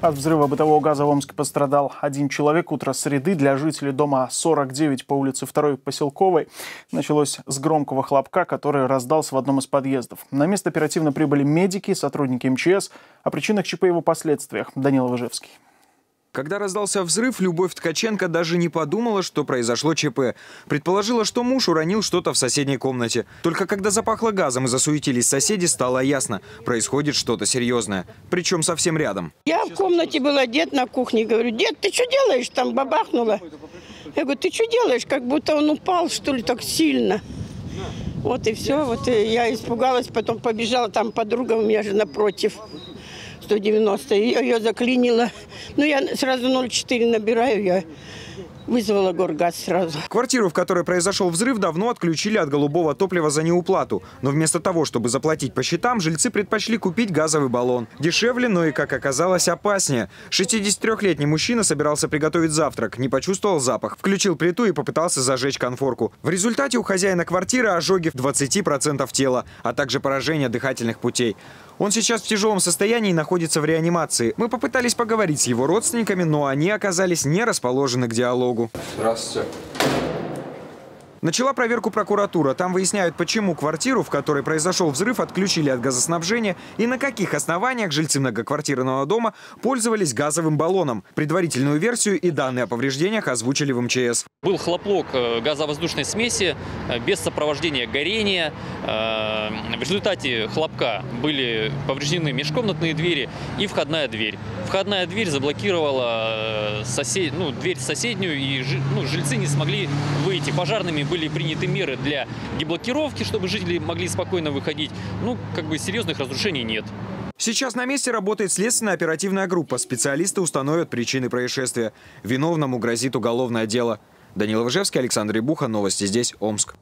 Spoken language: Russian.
От взрыва бытового газа в Омске пострадал один человек. Утро среды для жителей дома 49 по улице 2 Поселковой началось с громкого хлопка, который раздался в одном из подъездов. На место оперативно прибыли медики, сотрудники МЧС. О причинах ЧП и его последствиях Данила Выжевский. Когда раздался взрыв, Любовь Ткаченко даже не подумала, что произошло ЧП. Предположила, что муж уронил что-то в соседней комнате. Только когда запахло газом и засуетились соседи, стало ясно – происходит что-то серьезное. Причем совсем рядом. Я в комнате была, дед на кухне. Говорю, дед, ты что делаешь? Там бабахнуло. Я говорю, ты что делаешь? Как будто он упал, что ли, так сильно. Вот и все. Вот и я испугалась, потом побежала. Там подруга у меня же напротив. 190. Ее заклинило. Ну, я сразу 0,4 набираю, я вызвала горгаз сразу. Квартиру, в которой произошел взрыв, давно отключили от голубого топлива за неуплату. Но вместо того, чтобы заплатить по счетам, жильцы предпочли купить газовый баллон. Дешевле, но и, как оказалось, опаснее. 63-летний мужчина собирался приготовить завтрак, не почувствовал запах, включил плиту и попытался зажечь конфорку. В результате у хозяина квартиры ожоги в 20% тела, а также поражение дыхательных путей. Он сейчас в тяжелом состоянии и находится в реанимации. Мы попытались поговорить с его родственниками, но они оказались не расположены к диалогу. Здравствуйте. Начала проверку прокуратура. Там выясняют, почему квартиру, в которой произошел взрыв, отключили от газоснабжения и на каких основаниях жильцы многоквартирного дома пользовались газовым баллоном. Предварительную версию и данные о повреждениях озвучили в МЧС. Был хлопок э, газовоздушной смеси э, без сопровождения горения. Э, в результате хлопка были повреждены межкомнатные двери и входная дверь. Входная дверь заблокировала сосед... ну, дверь соседнюю, и ну, жильцы не смогли выйти. Пожарными были приняты меры для деблокировки, чтобы жители могли спокойно выходить. Ну, как бы серьезных разрушений нет. Сейчас на месте работает следственная оперативная группа. Специалисты установят причины происшествия. Виновному грозит уголовное дело. Данила Выжевский, Александр Ибуха. Новости здесь, Омск.